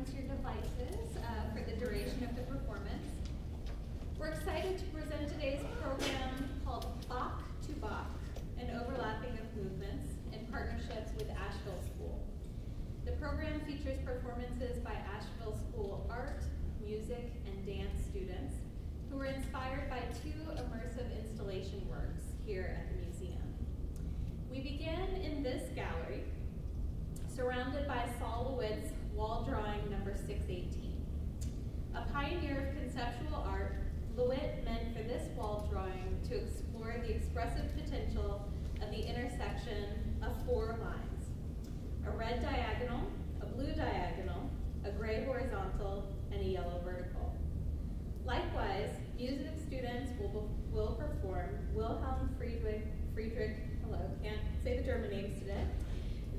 silence your devices uh, for the duration of the performance. We're excited to present today's program called Bach to Bach, an overlapping of movements in partnerships with Asheville School. The program features performances by Asheville School art, music, and dance students who were inspired by two immersive installation works here at the museum. We begin in this gallery, surrounded by Sol LeWitt's wall drawing number 618. A pioneer of conceptual art, LeWitt meant for this wall drawing to explore the expressive potential of the intersection of four lines. A red diagonal, a blue diagonal, a gray horizontal, and a yellow vertical. Likewise, music students will, will perform Wilhelm Friedrich, Friedrich, hello, can't say the German names today,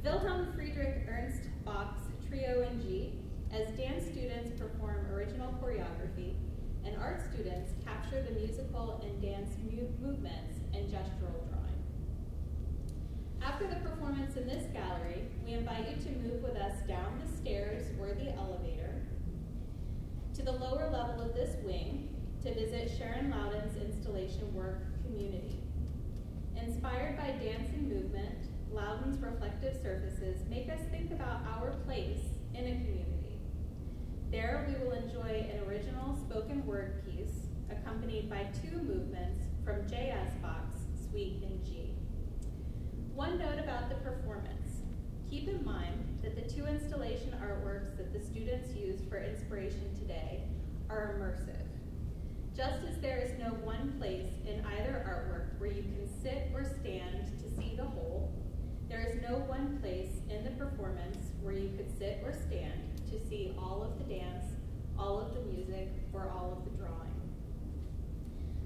Wilhelm Friedrich Ernst Bach's Trio in G, as dance students perform original choreography, and art students capture the musical and dance mu movements and gestural drawing. After the performance in this gallery, we invite you to move with us down the stairs or the elevator to the lower level of this wing to visit Sharon Louden's installation work, Community. Inspired by dance and movement, Louden's reflective surfaces make us think about our place in a community. There we will enjoy an original spoken word piece accompanied by two movements from J.S. Bach's Suite in G. One note about the performance. Keep in mind that the two installation artworks that the students used for inspiration today are immersive. Just as there is no one place in either artwork where you can sit or stand to see the whole, there is no one place in the performance where you could sit or stand to see all of the dance, all of the music, or all of the drawing.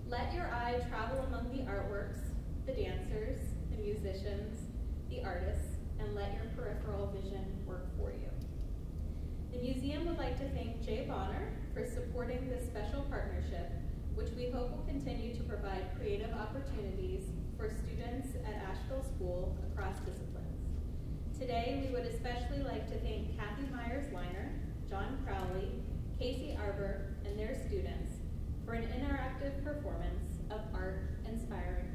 Let your eye travel among the artworks, the dancers, the musicians, the artists, and let your peripheral vision work for you. The museum would like to thank Jay Bonner for supporting this special partnership, which we hope will continue to provide creative opportunities for students at Asheville School across disciplines. Today, we would especially like to thank Kathy Myers-Liner, John Crowley, Casey Arbor, and their students for an interactive performance of art inspiring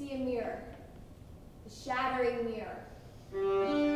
see a mirror, a shattering mirror.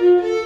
But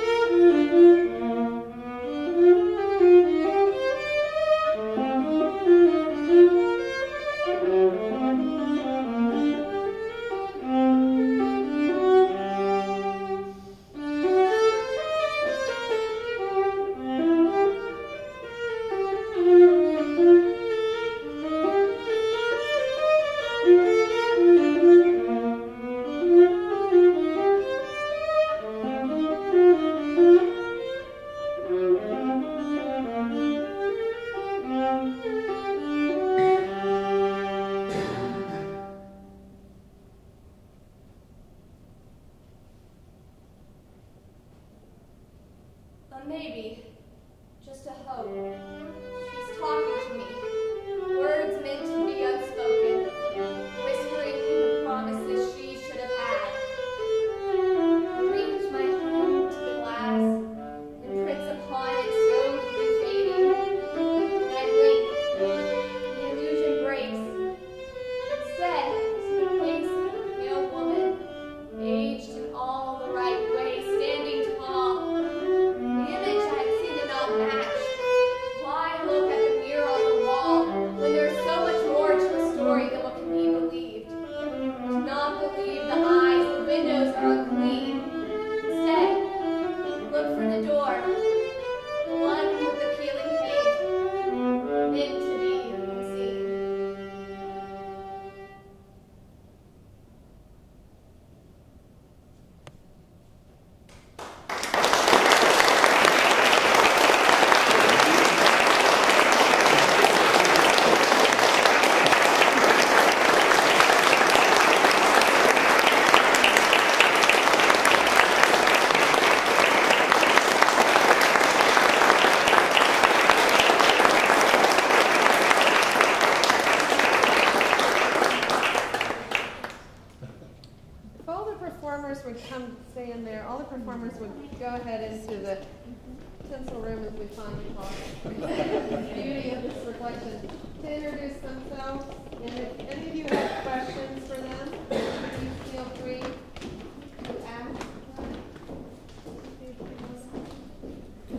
it. The Beauty of this reflection to introduce themselves. And if any of you have questions for them, please feel free to ask.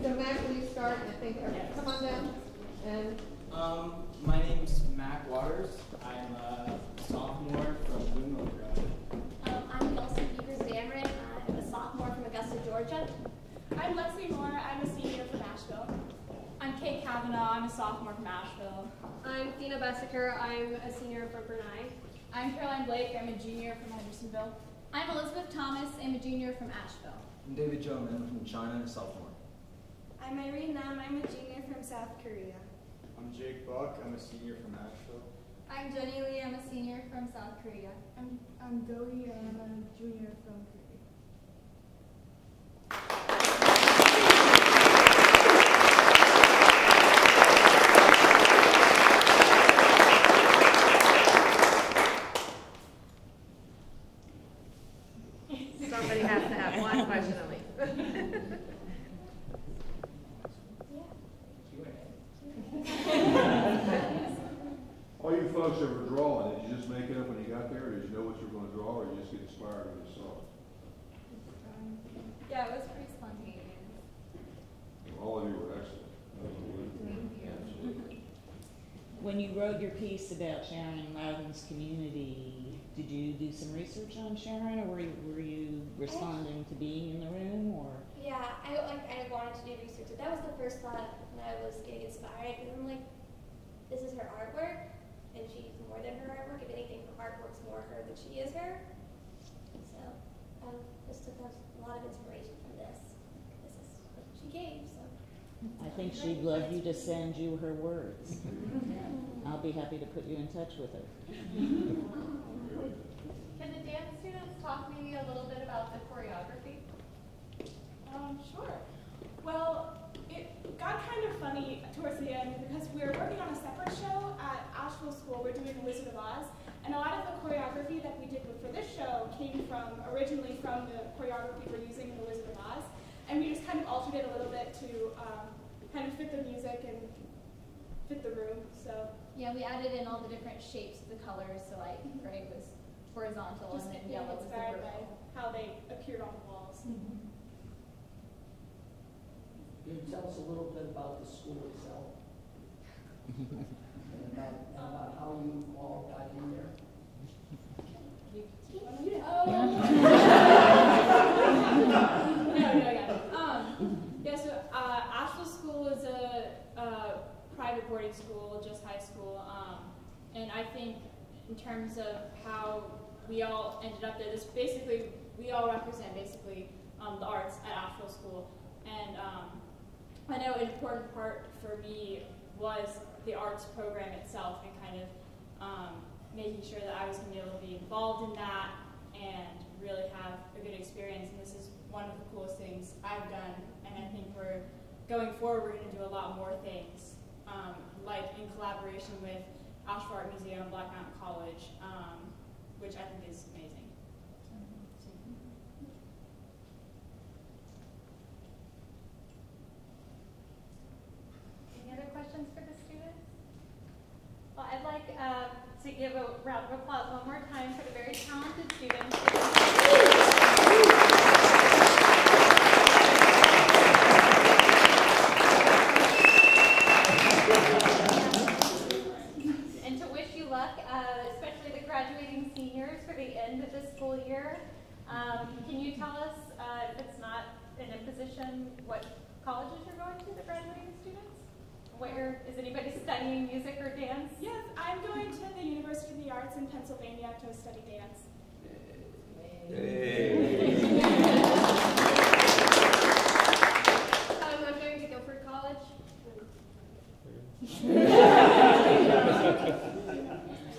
So Mac, will you start? I think, or come on down. And Um, my name's Mac Waters. I'm a sophomore from Blue Milk Road. Um, I'm Kelsey Beavers Dameron. I'm a sophomore from Augusta, Georgia. I'm Lexi Moore. I'm a senior from Asheville. I'm Kate Kavanaugh. I'm a sophomore from Asheville. I'm Dina Bessaker. I'm a senior from Brunei. I'm Caroline Blake. I'm a junior from Hendersonville. I'm Elizabeth Thomas. I'm a junior from Asheville. I'm David Joman. I'm from China, a sophomore. I'm Irene Nam. I'm a junior from South Korea. I'm Jake Buck. I'm a senior from Asheville. I'm Jenny Lee. I'm a senior from South Korea. I'm I'm Doi and I'm a junior from Korea. Somebody has to have one question at least. All you folks that were drawing, did you just make it up when you got there, or did you know what you were gonna draw, or you just get inspired when you saw it? Yeah, it was pretty spontaneous. All of you were excellent. Absolutely. When you wrote your piece about Sharon Louden's community, did you do some research on Sharon, or were you, were you responding to being in the room, or? Yeah, I like I wanted to do research. That was the first thought when I was getting inspired. Because I'm like, this is her artwork, and she's more than her artwork. If anything, her artwork's more her than she is her. So, um, this took a lot of inspiration from this. This is what she gave. So, I think she'd love you to send you her words. I'll be happy to put you in touch with her. Can the dance students talk maybe a little bit about the choreography? Um, sure. Well, it got kind of funny towards the end because we were working on a separate show at Asheville School. We're doing The Wizard of Oz, and a lot of the choreography that we did for this show came from originally from the choreography we're using in the Wizard of Oz, and we just kind of altered it a little bit to um, kind of fit the music and fit the room. So Yeah, we added in all the different shapes of the colors. So like gray was horizontal just and then yellow was the inspired by vertical. how they appeared on the walls. Mm-hmm. Can you tell us a little bit about the school itself? And about, and about how you all got in there? no, no, yeah. Um, yeah, so uh, Asheville School is a, uh private boarding school, just high school. Um, and I think in terms of how we all ended up there, this basically, we all represent basically um, the arts at Asheville School. And um, I know an important part for me was the arts program itself and kind of um, making sure that I was going to be able to be involved in that and really have a good experience. And this is one of the coolest things I've done. And I think we're going forward, we're going to do a lot more things, um, like in collaboration with Asheville Art Museum Black Mountain College, um, which I think is amazing. Any other questions for the students? Well, I'd like uh, to give a round of applause one more time for the very talented students. And to wish you luck, uh, especially the graduating seniors for the end of the school year. Um, Can you tell us, uh, if it's not in a position, what colleges you're going to, the graduating students? Where, is anybody studying music or dance? Yes, I'm going to the University of the Arts in Pennsylvania to study dance. Um, I'm going to Guilford College.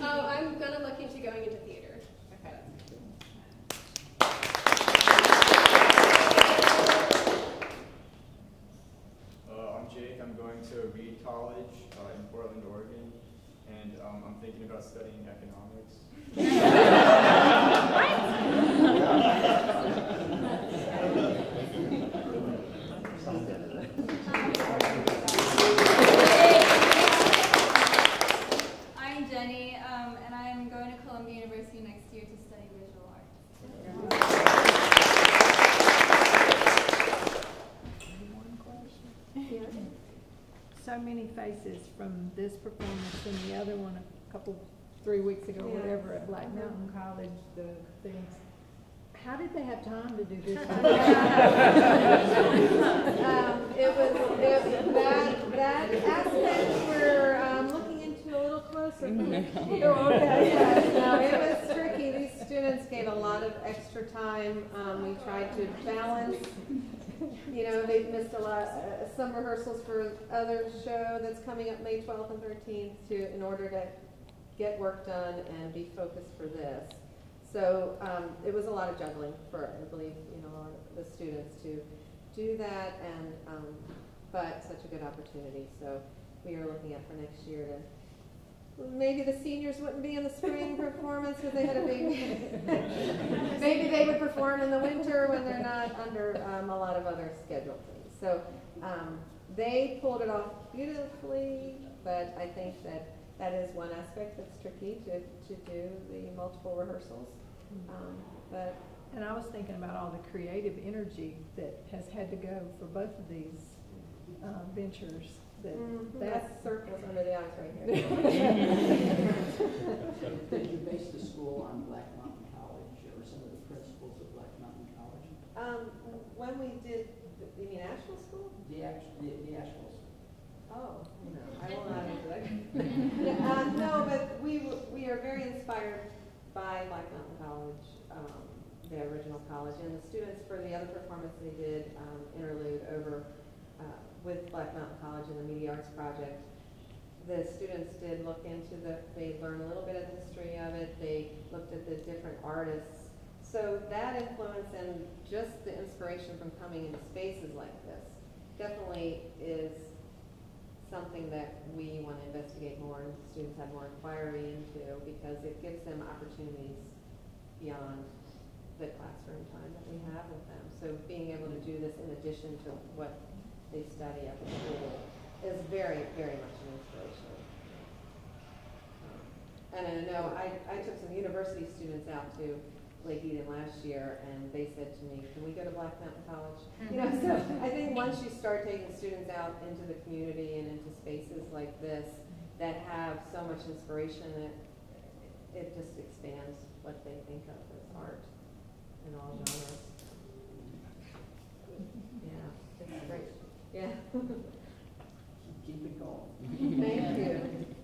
um, I'm gonna look into going into theater. Uh, I'm Jake. I'm going to Reed College uh, in Portland, Oregon, and um, I'm thinking about studying economics. faces from this performance and the other one a couple, three weeks ago, Yeah. whatever, at Black Mountain College, the things. How did they have time to do this? Um, it was, it, that, that aspect we're, um, looking into a little closer. Oh, okay, yeah, no, it was tricky, these students gave a lot of extra time, um, we tried to balance, you know, they missed a lot, uh, some rehearsals for other show that's coming up May twelfth and thirteenth to, in order to get work done and be focused for this. So, um, it was a lot of juggling for, I believe, you know, the students to do that and, um, but such a good opportunity, so we are looking at for next year to, maybe the seniors wouldn't be in the spring performance because they had a baby. Maybe they would perform in the winter when they're not under, um, a lot of other scheduled things. So, um, they pulled it off beautifully, but I think that that is one aspect that's tricky to, to do the multiple rehearsals. Um, but And I was thinking about all the creative energy that has had to go for both of these, uh, ventures, that, Mhm, that, That circle's under the eyes right here. Did you base the school on Black Mountain College or some of the principles of Black Mountain College? Um, when we did, you mean Asheville School? The act, the, the actual school? Oh, no, I will not that. Yeah, uh, no, but we, we are very inspired by Black Mountain College, um, the original college, and the students for the other performance they did, um, interlude over, uh, with Black Mountain College and the Media Arts Project. The students did look into the, they learned a little bit of the history of it, they looked at the different artists. So that influence and just the inspiration from coming into spaces like this definitely is something that we want to investigate more and students have more inquiry into because it gives them opportunities beyond the classroom time that we have with them. So being able to do this in addition to what they study at the school is very, very much an inspiration. Um, And I know, I, I took some university students out to they did last year, and they said to me, can we go to Black Mountain College? You know, so mm-hmm. I think once you start taking students out into the community and into spaces like this that have so much inspiration, it, it just expands what they think of as art in all genres. Yeah, it's great. Yeah. Keep it going. Thank you.